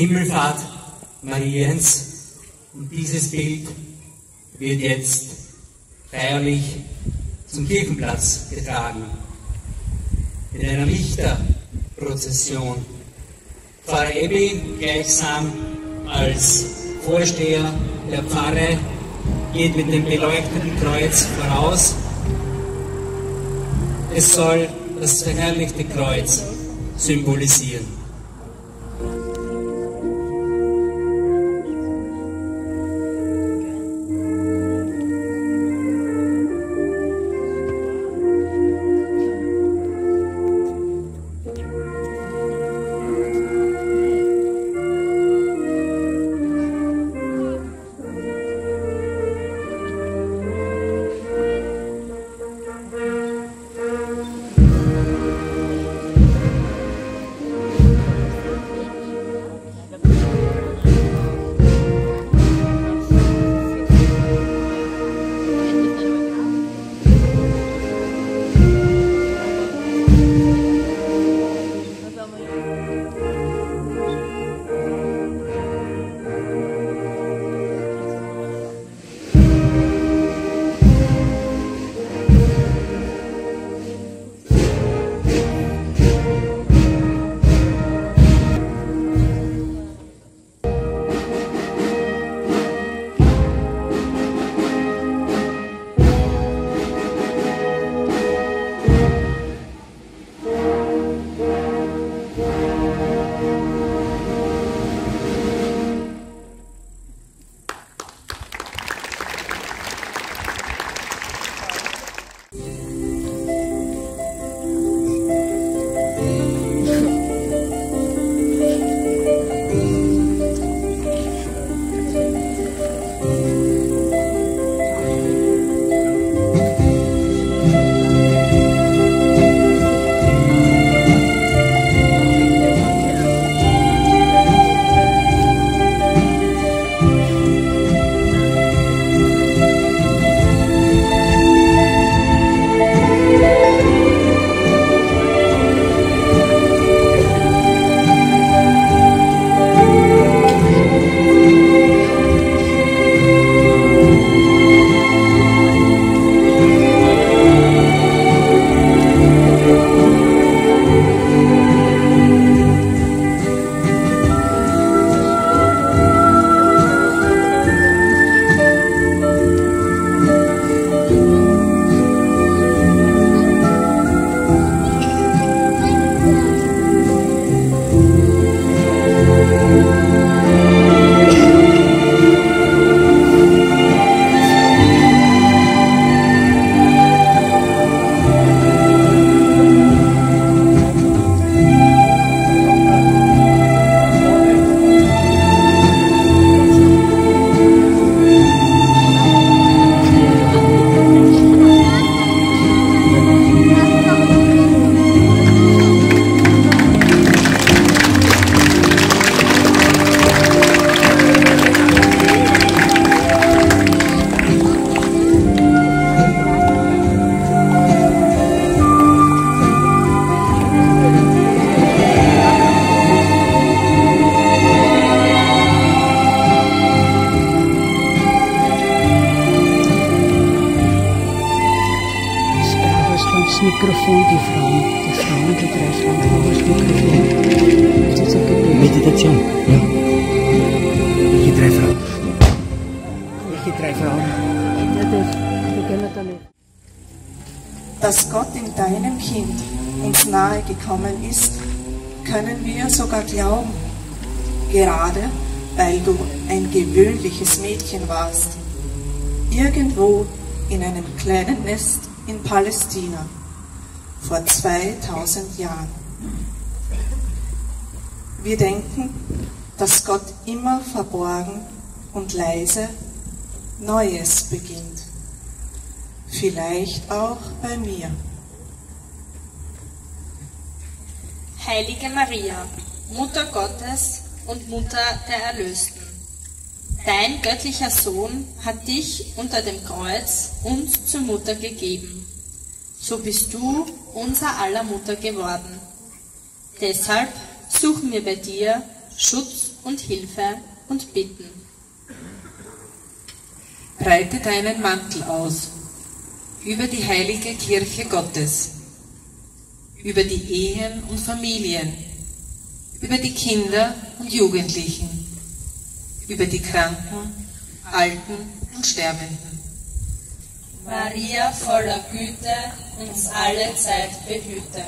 Himmelfahrt Mariens. Und dieses Bild wird jetzt feierlich zum Kirchenplatz getragen. In einer Lichterprozession. Pfarrer Ebi gleichsam als Vorsteher der Pfarre geht mit dem beleuchteten Kreuz voraus. Es soll das verherrlichte Kreuz symbolisieren. Mikrofon, die Frauen, die Frauen, die drei Frauen haben das Mikrofon. Das ist ein Gebet. Meditation, ja. Welche drei Frauen? Welche drei Frauen? Ja, das, da gehen wir da nicht. Dass Gott in deinem Kind uns nahe gekommen ist, können wir sogar glauben, gerade weil du ein gewöhnliches Mädchen warst, irgendwo in einem kleinen Nest in Palästina vor 2000 Jahren. Wir denken, dass Gott immer verborgen und leise Neues beginnt. Vielleicht auch bei mir. Heilige Maria, Mutter Gottes und Mutter der Erlösten. Dein göttlicher Sohn hat dich unter dem Kreuz uns zur Mutter gegeben. So bist du unser aller Mutter geworden. Deshalb suchen wir bei dir Schutz und Hilfe und bitten. Breite deinen Mantel aus über die heilige Kirche Gottes, über die Ehen und Familien, über die Kinder und Jugendlichen, über die Kranken, Alten und Sterbenden. Maria voller Güte, uns alle Zeit behüte.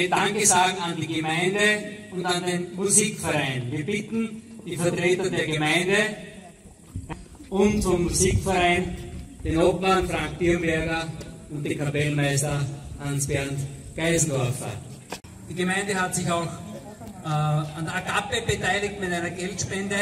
Möchte Danke sagen an die Gemeinde und an den Musikverein. Wir bitten die Vertreter der Gemeinde und vom Musikverein, den Obmann Frank Birnberger und den Kapellmeister Hans-Bernd Geisendorfer. Die Gemeinde hat sich auch äh, an der Agape beteiligt mit einer Geldspende